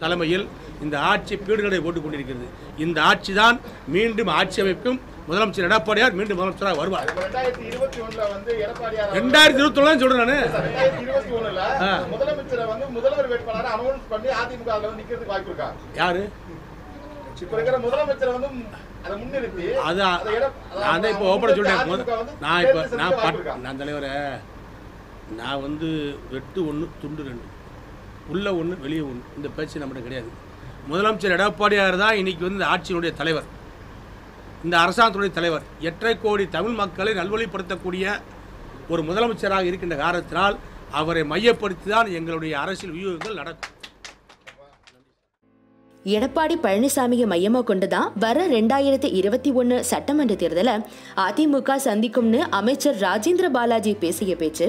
தலைமையில் இந்த ஆட்சி பீடுகளை போட்டுக் கொண்டிருக்கிறது. இந்த ஆட்சி தான் மீண்டும் ஆட்சி அமைக்கும். முதலமைச்சர் எடப்பாடியார் மீண்டும் முதலமைச்சராக வருவார். ரெண்டாயிரத்தி இருபத்தி ஒண்ணு சொல்றேன் நானு. யாரு? இப்ப இருக்கிற முதலமைச்சரை வந்து அதை முன்னிறுத்தி அது அதை எட- நான் தான் இப்போ ஓப்பன் சொல்லிட்டேன் நான் இப்போ நான்? நான் தலைவரே நான் வந்து வெட்டு ஒன்று துண்டு ரெண்டு. உள்ளே ஒன்று வெளியே ஒன்று இந்த பேச்சு நம்மகிட்ட கிடையாது. முதலமைச்சர் எடப்பாடியார் தான் இன்றைக்கி வந்து இந்த ஆட்சியினுடைய தலைவர். இந்த அரசாங்கத்துடைய தலைவர். எட்டரை கோடி தமிழ் மக்களை நல்வழிப்படுத்தக்கூடிய ஒரு முதலமைச்சராக இருக்கின்ற காரணத்தினால் அவரை மையப்படுத்தி தான் எங்களுடைய அரசியல் வியூகங்கள் நடக்கும். எடப்பாடி பழனிசாமியை மையமாக கொண்டு தான் வர ரெண்டாயிரத்தி இருபத்தி ஒன்று சட்டமன்ற தேர்தலை அதிமுக சந்திக்கும்னு அமைச்சர் ராஜேந்திர பாலாஜி பேசிய பேச்சு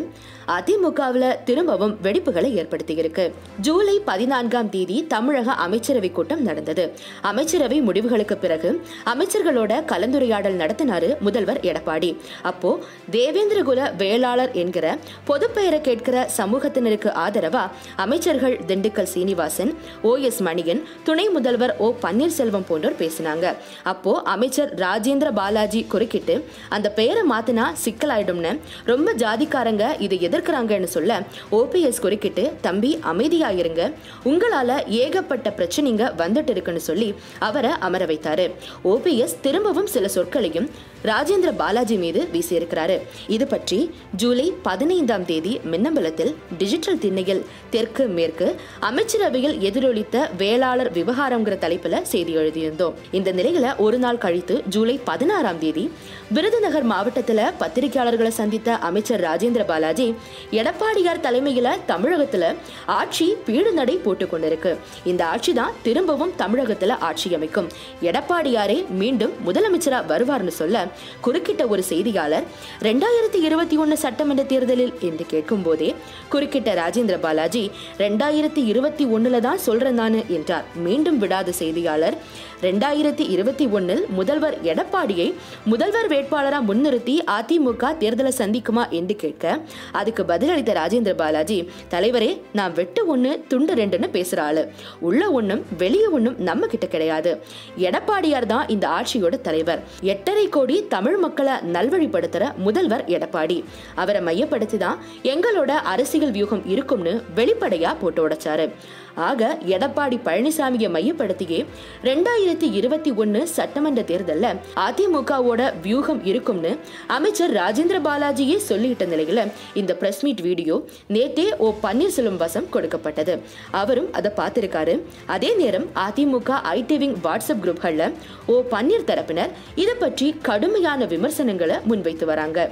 அதிமுகவில் திரும்பவும் வெடிப்புகளை ஏற்படுத்தியிருக்கு. ஜூலை பதினான்காம் தேதி தமிழக அமைச்சரவை கூட்டம் நடந்தது. அமைச்சரவை முடிவுகளுக்கு பிறகு அமைச்சர்களோட கலந்துரையாடல் நடத்தினாரு முதல்வர் எடப்பாடி. அப்போ தேவேந்திரகுல வேளாளர் என்கிற பொதுப்பெயரை கேட்கிற சமூகத்தினருக்கு ஆதரவா அமைச்சர்கள் திண்டுக்கல் சீனிவாசன் ஓ எஸ் மணியன் துணை முதல்வர் ஓ பன்னீர்செல்வம் போன்றோர் பேசினாங்க. அப்போ அமைச்சர் ராஜேந்திர பாலாஜி குறுக்கிட்டு அந்த பெயரை மாத்தினா சிக்கலாயிடும்னு. ரொம்ப ஜாதிக்காரங்க இதை எதிர்க்கிறாங்கன்னு சொல்ல ஓபிஎஸ் குறுக்கிட்டு தம்பி அமைதியாயிருங்க. உங்களால ஏகப்பட்ட பிரச்சனைங்க வந்துட்டு இருக்குன்னு சொல்லி அவரை அமர வைத்தாரு. ஓபிஎஸ் திரும்பவும் சில சொற்களையும் ராஜேந்திர பாலாஜி மீது வீசியிருக்கிறாரு. இது பற்றி ஜூலை பதினைந்தாம் தேதி மின்னம்பலத்தில் டிஜிட்டல் திண்ணையில் தெற்கு மேற்கு அமைச்சரவையில் எதிரொலித்த வேளாளர் விவகாரங்கிற தலைப்புல செய்தி எழுதியிருந்தோம். இந்த நிலையில ஒரு நாள் கழித்து ஜூலை பதினாறாம் தேதி விருதுநகர் மாவட்டத்தில் பத்திரிகையாளர்களை சந்தித்த அமைச்சர் ராஜேந்திர பாலாஜி எடப்பாடியார் தலைமையில தமிழகத்துல ஆட்சி பீடு நடை கொண்டிருக்கு. இந்த ஆட்சி தான் திரும்பவும் தமிழகத்துல ஆட்சி அமைக்கும். எடப்பாடியாரே மீண்டும் முதலமைச்சரா வருவார்னு சொல்ல குறுக்கிட்ட ஒரு செய்தியாளர் ரெண்டாயிரத்தி இருபத்தி ஒன்னு சட்டமன்ற தேர்தலில் என்று கேட்கும் போதே குறுக்கிட்ட ராஜேந்திர பாலாஜி ரெண்டாயிரத்தி இருபத்தி ஒன்னுல தான் சொல்றேன் என்றார். மீண்டும் விடாத செய்தியாளர் ரெண்டாயிரத்தி இருபத்தி ஒன்னில் முதல்வர் எடப்பாடியை முதல்வர் வேட்பாளராக முன்னிறுத்தி அதிமுக தேர்தலை சந்திக்குமா? என்று கேட்க அதுக்கு பதிலளித்த ராஜேந்திர பாலாஜி தலைவரே நான் வெட்டு ஒண்ணு துண்டு ரெண்டுன்னு பேசுகிற ஆளு. உள்ள ஒண்ணும் வெளியே ஒண்ணும் நம்ம கிட்ட கிடையாது. எடப்பாடியார் தான் இந்த ஆட்சியோட தலைவர். எட்டரை கோடி தமிழ் மக்களை நல்வழிப்படுத்துற முதல்வர் எடப்பாடி. அவரை மையப்படுத்தி தான் எங்களோட அரசியல் வியூகம் இருக்கும்னு வெளிப்படையா போட்டு உடைச்சாரு. ஆக எடப்பாடி பழனிசாமியை மையப்படுத்தியே ரெண்டாயிரத்தி இருபத்தி ஒன்னு சட்டமன்ற தேர்தல்ல அதிமுகவோட வியூகம் இருக்கும்னு அமைச்சர் ராஜேந்திர பாலாஜியே சொல்லிட்ட நிலையில இந்த பிரஸ் மீட் வீடியோ நேத்தே ஓ பன்னீர்செல்வம் வசம் கொடுக்கப்பட்டது. அவரும் அதை பார்த்திருக்காரு. அதே நேரம் அதிமுக ஐடிவிங் வாட்ஸ்அப் குரூப்கள்ல ஓ பன்னீர் தரப்பினர் இதை பற்றி கடுமையான விமர்சனங்களை முன்வைத்து வராங்க.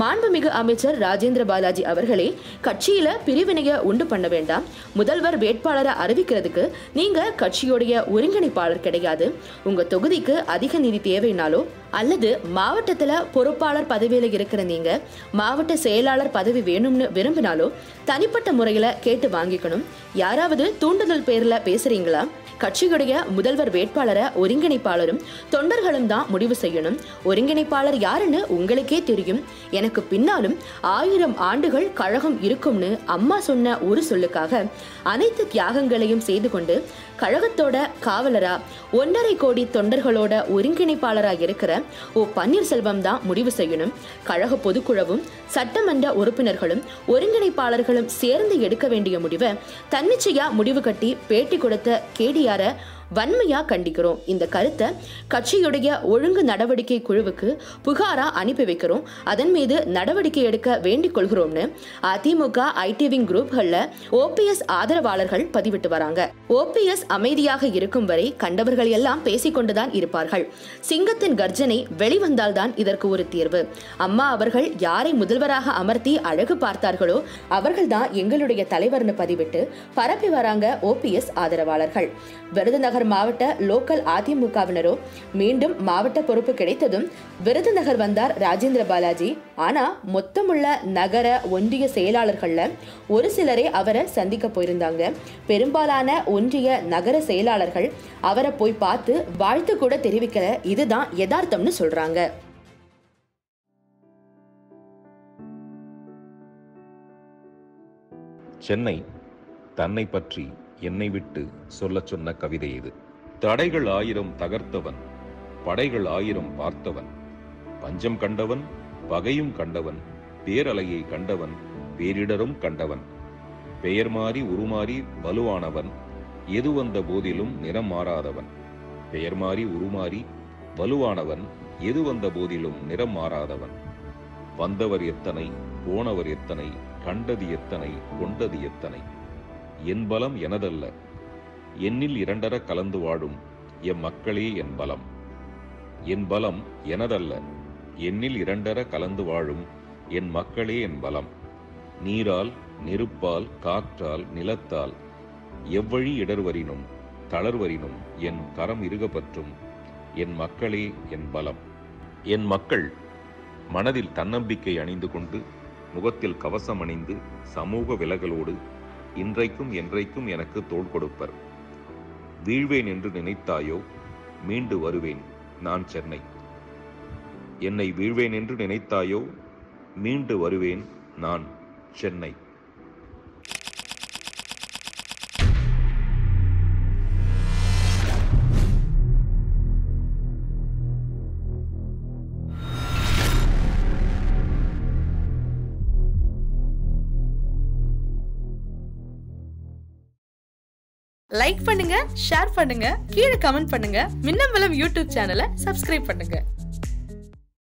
மாண்புமிகு அமைச்சர் ராஜேந்திர பாலாஜி அவர்களே கட்சியில பிரிவினைய உண்டு பண்ண வேண்டாம். முதல்வர் வேட்பாளர் அறிவிக்கிறதுக்கு நீங்க கட்சியோடைய ஒருங்கிணைப்பாளர் கிடையாது. உங்க தொகுதிக்கு அதிக நிதி தேவைனாலோ அல்லது மாவட்டத்துல பொறுப்பாளர் பதவியில இருக்கிற நீங்க மாவட்ட செயலாளர் பதவி வேணும்னு விரும்பினாலோ தனிப்பட்ட முறையில கேட்டு வாங்கிக்கணும். யாராவது தூண்டுதல் பேர்ல பேசுறீங்களா? கட்சியுடைய முதல்வர் வேட்பாளரை ஒருங்கிணைப்பாளரும் தொண்டர்களும் தான் முடிவு செய்யணும். ஒருங்கிணைப்பாளர் யாருன்னு உங்களுக்கே தெரியும். எனக்கு பின்னாலும் ஆயிரம் ஆண்டுகள் கழகம் இருக்கும்னு அம்மா சொன்ன ஒரு சொல்லுக்காக அனைத்து தியாகங்களையும் செய்து கொண்டு கழகத்தோட காவலரா ஒன்றரை கோடி தொண்டர்களோட ஒருங்கிணைப்பாளரா இருக்கிற ஓ பன்னீர்செல்வம் தான் முடிவு செய்யணும். கழக பொதுக்குழுவும் சட்டமன்ற உறுப்பினர்களும் ஒருங்கிணைப்பாளர்களும் சேர்ந்து எடுக்க வேண்டிய முடிவை தன்னிச்சையா முடிவு கட்டி பேட்டி கொடுத்த கேடியார வன்மையா கண்டிக்கிறோம். இந்த கருத்தை கட்சியுடைய ஒழுங்கு நடவடிக்கை குழுவுக்கு புகாரா அனுப்பி வைக்கிறோம். அதன் மீது நடவடிக்கை எடுக்க வேண்டிக் கொள்கிறோம்னு அதிமுக ஐடிவிங் குரூப்கள்ல ஓபிஎஸ் ஆதரவாளர்கள் பதிவிட்டு வராங்க. ஓபிஎஸ் அமைதியாக இருக்கும் வரை கண்டவர்கள் எல்லாம் பேசிக்கொண்டுதான் இருப்பார்கள். சிங்கத்தின் கர்ஜனை வெளிவந்தால்தான் இதற்கு ஒரு தீர்வு. அம்மா அவர்கள் யாரை முதல்வராக அமர்த்தி அழகு பார்த்தார்களோ அவர்கள்தான் எங்களுடைய தலைவர்னு பதிவிட்டு பரப்பி வராங்க ஓபிஎஸ் ஆதரவாளர்கள். விருதுநகர் மாவட்ட லோக்கல் அதிமுகவினரோ மீண்டும் மாவட்ட பொறுப்பு கிடைத்ததும் விருதுநகர் வந்தார் ராஜேந்திர பாலாஜி. ஆனா மொத்தமுள்ள நகர ஒன்றிய செயலாளர்கள்ல ஒரு சிலரே அவரை சந்திக்க போயிருந்தாங்க. பெரும்பாலான ஒன்றிய நகர செயலாளர்கள் அவரை போய் பார்த்து வாழ்த்து கூட தெரிவிக்கல. இதுதான் யதார்த்தம்னு சொல்றாங்க. சென்னை தன்னை பற்றி என்னை விட்டு சொல்லச் சொன்ன கவிதை இது. தடைகள் ஆயிரம் தகர்த்தவன் படைகள் ஆயிரம் பார்த்தவன். பஞ்சம் கண்டவன் பகையும் கண்டவன் பேரலையை கண்டவன் பேரிடரும் கண்டவன். பெயர் மாறி உருமாறி வலுவானவன் எது வந்த போதிலும் நிறம் மாறாதவன். பெயர் மாறி உருமாறி வலுவானவன் எது வந்த போதிலும் நிறம் மாறாதவன். வந்தவர் எத்தனை போனவர் எத்தனை கண்டது எத்தனை கொண்டது எத்தனை. என் பலம் எனதல்ல. என்னில் இரண்டர கலந்து வாழும் எம் மக்களே என் பலம். என் பலம் எனதல்ல. என்னில் இரண்டர கலந்து வாழும் என் மக்களே என் பலம். நீரால் நெருப்பால் காற்றால் நிலத்தால் எவ்வழி இடர்வரினும் தளர்வரினும் என் கரம் இருகப்பற்றும் என் மக்களே என் பலம். என் மக்கள் மனதில் தன்னம்பிக்கை அணிந்து கொண்டு முகத்தில் கவசம் அணிந்து சமூக விலகலோடு இன்றைக்கும் என்றைக்கும் எனக்கு தோள் கொடுப்பர். வீழ்வேன் என்று நினைத்தாயோ? மீண்டு வருவேன் நான் சென்னை. என்னை வீழ்வேன் என்று நினைத்தாயோ? மீண்டு வருவேன் நான் சென்னை. லைக் பண்ணுங்க ஷேர் பண்ணுங்க கீழே கமெண்ட் பண்ணுங்க. மின்னம்பலம் யூடியூப் சேனலை சப்ஸ்கிரைப் பண்ணுங்க.